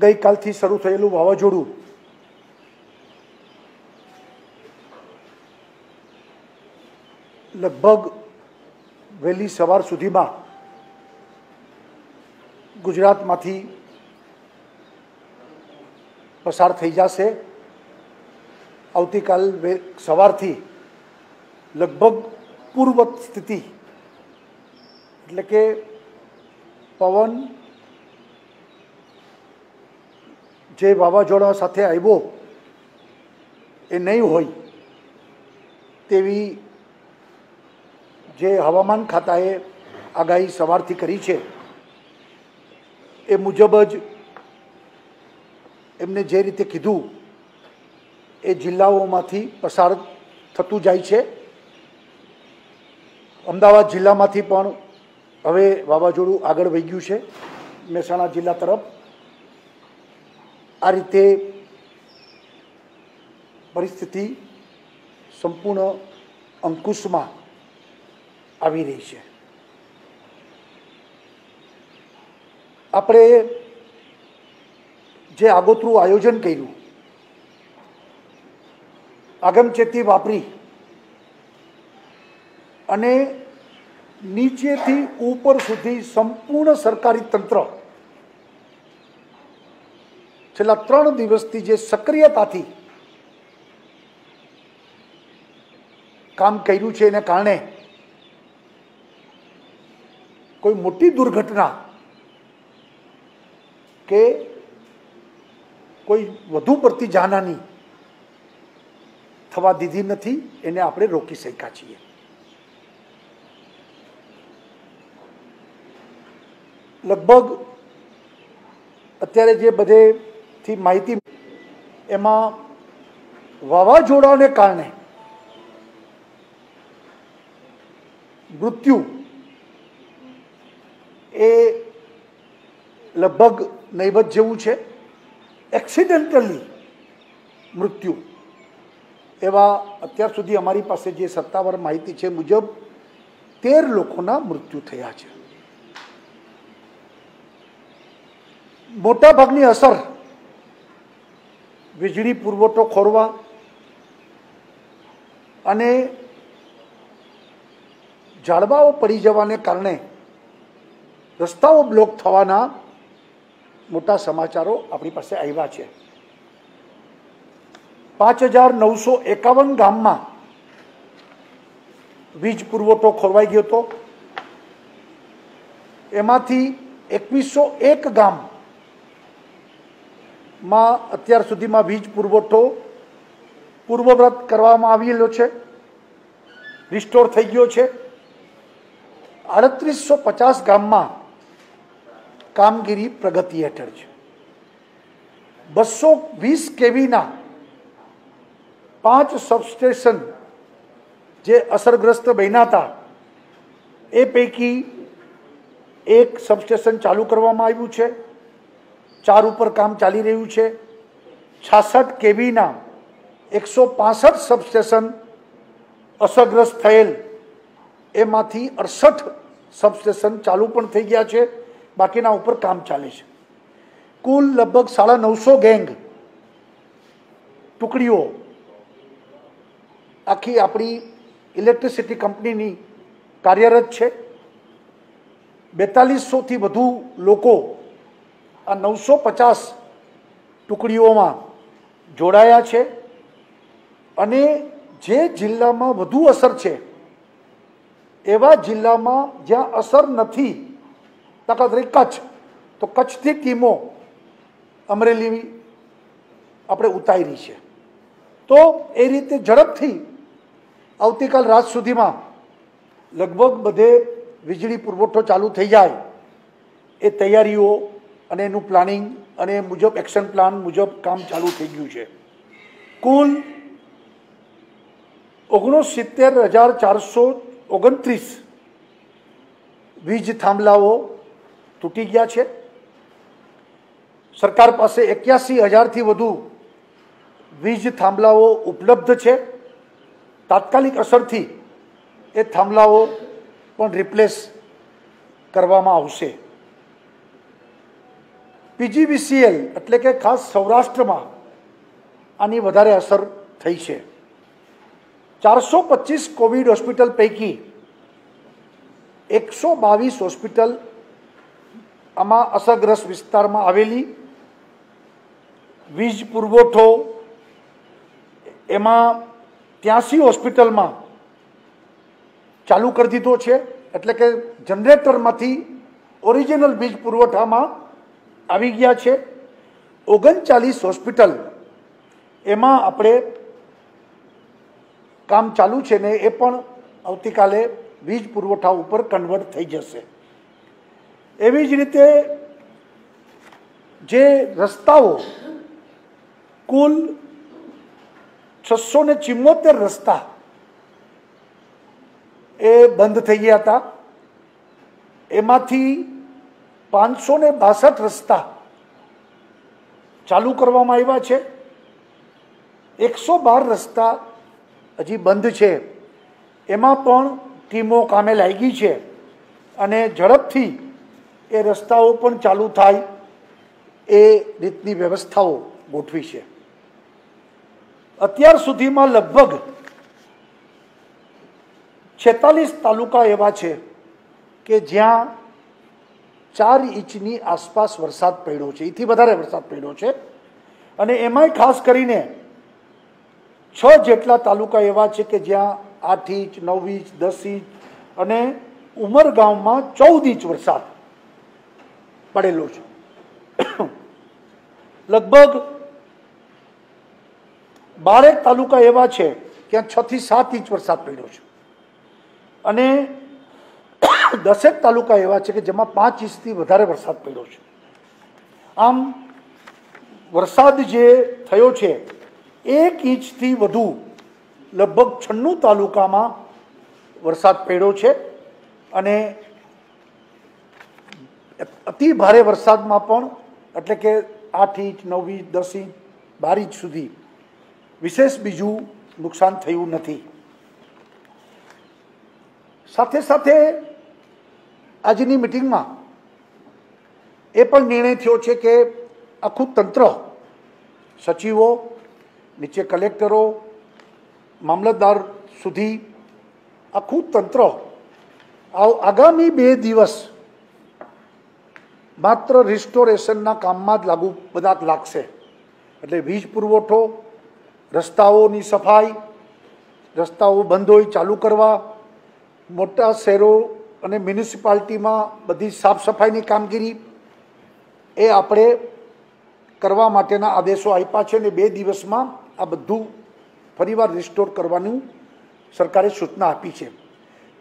ગઈકાલથી શરૂ થયેલું વાવાઝોડું. લગભગ વહેલી સવાર સુધીમાં ગુજરાતમાંથી પસાર થઈ જશે. આવતીકાલ સવારથી લગભગ પૂર્વત સ્થિતિ એટલે કે પવન જે વાવાઝોડા સાથે આવ્યો, એ નહીં હોય તેવી જે હવામાન ખાતાએ આગાહી સવારથી કરી છે, એ મુજબ જ એમને જે રીતે કીધું, એ જિલ્લાઓમાંથી પસાર થતું જાય છે. અમદાવાદ જિલ્લામાંથી પણ હવે વાવાઝોડું આગળ વહી ગયું છે, મહેસાણા જિલ્લા તરફ. આ રીતે પરિસ્થિતિ સંપૂર્ણ અંકુશમાં આવી રહી છે. આપણે જે આગોતરું આયોજન કર્યું આગમચેતી વાપરી અને નીચેથી ઉપર સુધી સંપૂર્ણ સરકારી તંત્ર છેલ્લા ત્રણ દિવસથી જે સક્રિયતાથી કામ કર્યું છે એને કારણે કોઈ મોટી દુર્ઘટના કે કોઈ વધુ પડતી જાનહાની થવા દીધી નથી, એને આપણે રોકી શક્યા છીએ. લગભગ અત્યારે જે બધેથી માહિતી એમાં વાવાઝોડાને કારણે મૃત્યુ એ લગભગ નૈબત જેવું છે. એક્સિડેન્ટલી મૃત્યુ. એવા અત્યાર સુધી અમારી પાસે જે સત્તાવાર માહિતી છે મુજબ તેર લોકોના મૃત્યુ થયા છે. મોટાભાગની અસર વીજળી પુરવઠો ખોરવા અને ઝાડવાઓ પડી જવાને કારણે રસ્તાઓ બ્લોક થવાના મોટા સમાચારો આપણી પાસે આવ્યા છે. પાંચ હજાર નવસો એકાવન ગામમાં વીજ પુરવઠો ખોરવાઈ ગયો હતો. એમાંથી એકવીસો એક ગામ માં અત્યાર સુધીમાં વીજ પુરવઠો પૂર્વવ્રત કરવામાં આવેલો છે. રિસ્ટોર થઈ ગયો છે. આડત્રીસો પચાસ ગામમાં કામગીરી પ્રગતિ હેઠળ છે. બસો વીસ કેવીના પાંચ સબસ્ટેશન જે અસરગ્રસ્ત બન્યા હતા, એ પૈકી એક સબસ્ટેશન ચાલુ કરવામાં આવ્યું છે. ચાર ઉપર કામ ચાલી રહ્યું છે. છાસઠ કેવીના એકસો પાસઠ સબસ્ટેશન અસરગ્રસ્ત થયેલ. એમાંથી અડસઠ સબસ્ટેશન ચાલુ પણ થઈ ગયા છે, બાકીના ઉપર કામ ચાલે છે. કુલ લગભગ સાડા નવસો ગેંગ ટુકડીઓ આખી આપણી ઇલેક્ટ્રિસિટી કંપનીની કાર્યરત છે. બેતાલીસોથી વધુ લોકો આ નવસો પચાસ ટુકડીઓમાં જોડાયા છે અને જે જિલ્લામાં વધુ અસર છે, એવા જિલ્લામાં જ્યાં અસર નથી દાખલા તરીકે કચ્છ, તો કચ્છથી ટીમો અમરેલી આપણે ઉતારી છે. તો એ રીતે ઝડપથી આવતીકાલ રાત સુધીમાં લગભગ બધે વીજળી પુરવઠો ચાલુ થઈ જાય, એ તૈયારીઓ અને એનું પ્લાનિંગ અને મુજબ એક્શન પ્લાન મુજબ કામ ચાલુ થઈ ગયું છે. કુલ ઓગણસિત્તેર હજાર ચારસો ઓગણત્રીસ વીજ થાંભલાઓ તૂટી ગયા છે. સરકાર પાસે એક્યાસી હજારથી વધુ વીજ થાંભલાઓ ઉપલબ્ધ છે. તાત્કાલિક અસરથી એ થાંભલાઓ પણ રિપ્લેસ કરવામાં આવશે. પીજીવીસીએલ એટલે કે ખાસ સૌરાષ્ટ્રમાં આની વધારે અસર થઈ છે. ચારસો પચીસ કોવિડ હોસ્પિટલ પૈકી એકસો બાવીસ હોસ્પિટલ આમાં અસરગ્રસ્ત વિસ્તારમાં આવેલી. વીજ પુરવઠો એમાં ત્યાંસી હોસ્પિટલમાં ચાલુ કરી દીધો છે. એટલે કે જનરેટરમાંથી ઓરિજિનલ વીજ પુરવઠામાં આવી ગયા છે. ઓગણચાલીસ હોસ્પિટલ એમાં આપણે કામ ચાલુ છે ને એ પણ આવતીકાલે વીજ પુરવઠા ઉપર કન્વર્ટ થઈ જશે. એવી જ રીતે જે રસ્તાઓ, કુલ છસો ને ચિમ્મોતેર રસ્તા એ બંધ થઈ ગયા હતા. એમાંથી પાંચસો ને બાસઠ રસ્તા ચાલુ કરવામાં આવ્યા છે. એકસો બાર રસ્તા હજી બંધ છે. એમાં પણ ટીમો કામે લાગી છે અને ઝડપથી એ રસ્તાઓ પણ ચાલુ થાય એ રીતની વ્યવસ્થાઓ ગોઠવી છે. અત્યાર સુધીમાં લગભગ છેતાલીસ તાલુકા એવા છે કે જ્યાં ચાર ઇંચની આસપાસ વરસાદ પડ્યો છે. એથી વધારે વરસાદ પડ્યો છે. અને એમાંય ખાસ કરીને છ જેટલા તાલુકા એવા છે કે જ્યાં આઠ ઇંચ, નવ ઇંચ, દસ ઇંચ અને ઉમરગામમાં ચૌદ ઇંચ વરસાદ પડેલો છે. લગભગ બારેક તાલુકા એવા છે ત્યાં છથી સાત ઇંચ વરસાદ પડ્યો છે. અને દસેક તાલુકા એવા છે કે જેમાં પાંચ ઇંચથી વધારે વરસાદ પડ્યો છે. આમ વરસાદ જે થયો છે, એક ઇંચથી વધુ લગભગ છન્નું તાલુકામાં વરસાદ પડ્યો છે અને અતિ ભારે વરસાદમાં પણ એટલે કે આઠ ઇંચ, નવ ઇંચ, દસ ઇંચ, બાર ઇંચ સુધી વિશેષ બીજું નુકસાન થયું નથી. સાથે સાથે આજની મિટિંગમાં એ પણ નિર્ણય થયો છે કે આખું તંત્ર, સચિવો, નીચે કલેક્ટરો, મામલતદાર સુધી આખું તંત્ર આગામી બે દિવસ માત્ર રિસ્ટોરેશનના કામમાં જ લાગુ, બધા લાગશે. એટલે વીજ પુરવઠો, રસ્તાઓની સફાઈ, રસ્તાઓ બંધ હોય, ચાલુ કરવા, મોટા શહેરો અને મ્યુનિસિપાલિટીમાં બધી સાફ સફાઈની કામગીરી એ આપણે કરવા માટેના આદેશો આપ્યા છે અને બે દિવસમાં આ બધું ફરીવાર રિસ્ટોર કરવાનું સરકારે સૂચના આપી છે.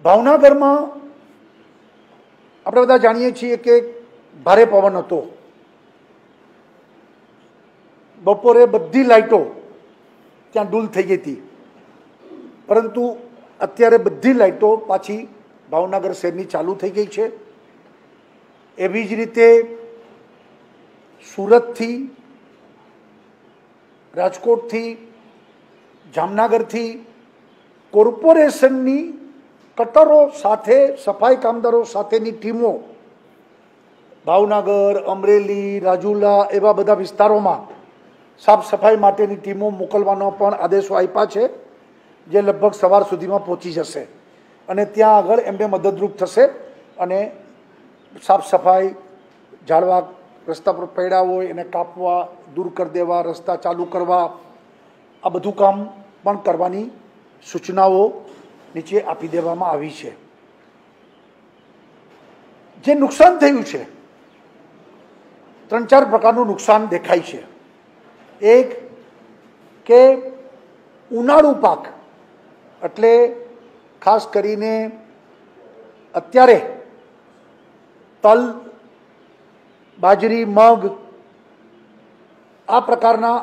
ભાવનગરમાં આપણે બધા જાણીએ છીએ કે ભારે પવન હતો. બપોરે બધી લાઇટો ત્યાં ડૂલ થઈ ગઈ હતી. પરંતુ અત્યારે બધી લાઇટો પાછી ભાવનગર શહેરની ચાલુ થઈ ગઈ છે. એવી જ રીતે સુરતથી, રાજકોટથી, જામનગરથી કોર્પોરેશનની કટરો સાથે, સફાઈ કામદારો સાથેની ટીમો ભાવનગર, અમરેલી, રાજુલા એવા બધા વિસ્તારોમાં સાફ સફાઈ માટેની ટીમો મોકલવાનો પણ આદેશો આપ્યા છે, જે લગભગ સવાર સુધીમાં પહોંચી જશે. અને ત્યાં આગળ એમને મદદરૂપ થશે અને સાફ સફાઈ, ઝાડવા રસ્તા પર પડ્યા હોય, એને કાપવા, દૂર કરી દેવા, રસ્તા ચાલુ કરવા, આ બધું કામ પણ કરવાની સૂચનાઓ નીચે આપી દેવામાં આવી છે. જે નુકસાન થયું છે ત્રણ ચાર પ્રકારનું નુકસાન દેખાય છે. એક કે ઉનાળુ પાક, એટલે ખાસ કરીને અત્યારે તલ, બાજરી, મગ, આ પ્રકારના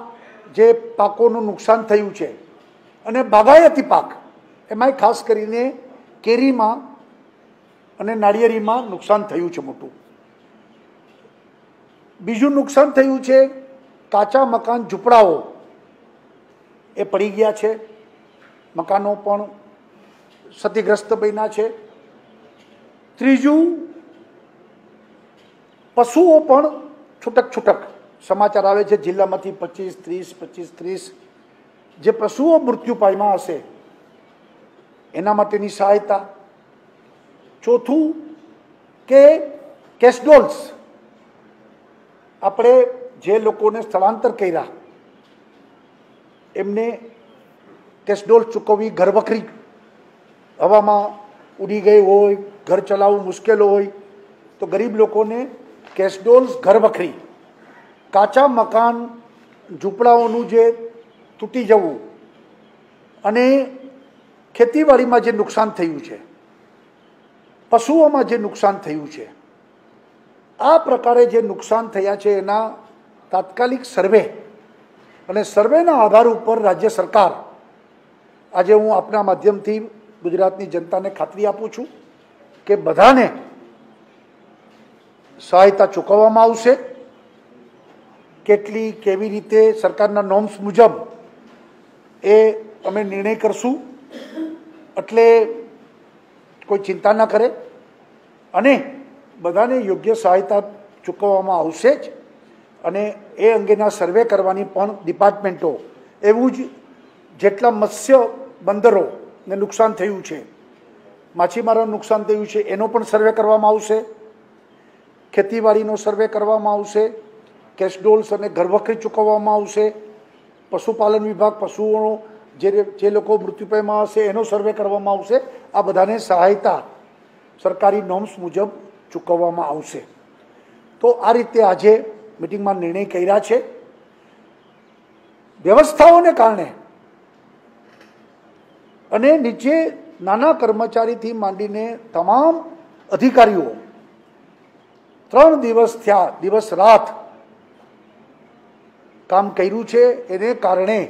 જે પાકોનું નુકસાન થયું છે અને બાગાયતી પાક, એમાંય ખાસ કરીને કેરીમાં અને નાળિયેરીમાં નુકસાન થયું છે મોટું. બીજું નુકસાન થયું છે કાચા મકાન ઝૂંપડાઓ એ પડી ગયા છે. મકાનો પણ ક્ષતિગ્રસ્ત બન્યા છે. ત્રીજું, પશુઓ પણ છૂટક છૂટક. સમાચાર આવે છે જિલ્લામાંથી પચીસ, ત્રીસ પચીસ, ત્રીસ. જે પશુઓ મૃત્યુ પામ્યા હશે, એના માટેની સહાયતા. ચોથું, કે કેશડોલ્સ આપણે જે લોકોને સ્થળાંતર કર્યા, એમને કેશડોલ ચૂકવવી ઘરવખરી હવામાં ઉડી ગઈ હોય, ઘર ચલાવવું મુશ્કેલ હોય, તો ગરીબ લોકોને કેશડોલ્સ ઘરવખરી કાચા મકાન ઝૂંપડાઓનું જે તૂટી જવું અને ખેતીવાડીમાં જે નુકસાન થયું છે, પશુઓમાં જે નુકસાન થયું છે, આ પ્રકારે જે નુકસાન થયા છે એના તાત્કાલિક સર્વે. અને સર્વેના આધાર ઉપર રાજ્ય સરકાર, આજે હું આપના માધ્યમથી ગુજરાતની જનતાને ખાતરી આપું છું કે બધાને સહાયતા ચૂકવવામાં આવશે. કેટલી, કેવી રીતે સરકારના નોર્મ્સ મુજબ એ અમે નિર્ણય કરશું. એટલે કોઈ ચિંતા ના કરે. અને બધાને યોગ્ય સહાયતા ચૂકવવામાં આવશે જ. અને એ અંગેના સર્વે કરવાની પણ ડિપાર્ટમેન્ટો એવું જ જેટલા મત્સ્ય બંદરોને નુકસાન થયું છે. માછીમારોને નુકસાન થયું છે, એનો પણ સર્વે કરવામાં આવશે. ખેતીવાડીનો સર્વે કરવામાં આવશે. કેશડોલ્સ અને ઘરવખરી ચૂકવવામાં આવશે. પશુપાલન વિભાગ પશુઓનો જે જે લોકો મૃત્યુ પામ્યા હશે, એનો સર્વે કરવામાં આવશે. આ બધાને સહાયતા સરકારી નોર્મ્સ મુજબ ચૂકવવામાં આવશે. તો આ રીતે આજે મિટિંગમાં નિર્ણય કર્યા છે. વ્યવસ્થાઓને કારણે અને નીચે નાના કર્મચારીથી માંડીને તમામ અધિકારીઓ ત્રણ દિવસ થયા, દિવસ રાત કામ કર્યું છે. એને કારણે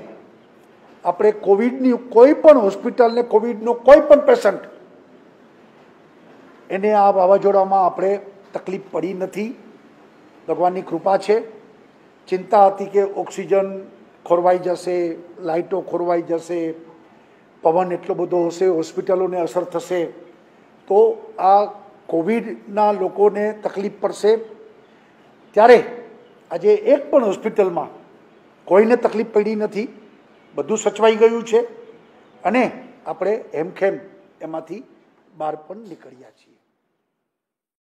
આપણે કોવિડની કોઈ પણ હોસ્પિટલને કોવિડનો કોઈ પણ પેશન્ટ એને આ વાવાઝોડામાં આપણે તકલીફ પડી નથી. ભગવાનની કૃપા છે. ચિંતા હતી કે ઓક્સિજન ખોરવાઈ જશે, લાઇટો ખોરવાઈ જશે પવન એટલો બધો હશે, હોસ્પિટલોને અસર થશે, તો આ કોવિડના લોકોને તકલીફ પડશે. ત્યારે આજે એક પણ હોસ્પિટલમાં કોઈને તકલીફ પડી નથી, બધું સચવાઈ ગયું છે અને આપણે હેમખેમ એમાંથી બહાર પણ નીકળ્યા છીએ.